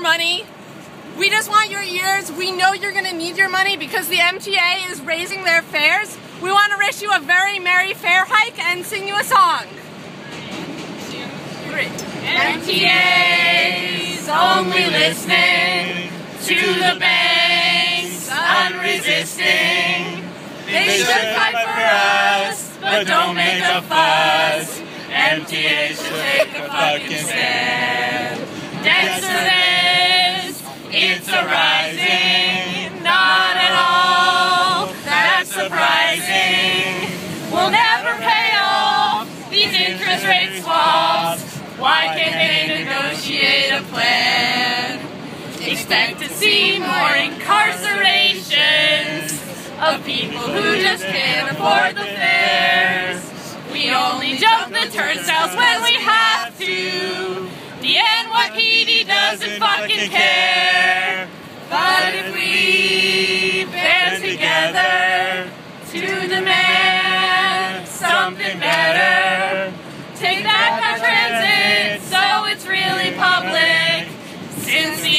money. We just want your ears. We know you're going to need your money because the MTA is raising their fares. We want to wish you a very merry fare hike and sing you a song. MTA's only listening to the banks, unresisting. They should fight for us, but don't make a fuss. MTA should take a fucking stand. It's a rising, not at all. That's surprising. We'll never pay off these interest rate swaps. Why can't they negotiate a plan? Expect to see more incarcerations of people who just can't afford the fares. We only jump the turnstiles when we have to. The NYPD doesn't fucking care. something better. Take back my transit so it's really public. Since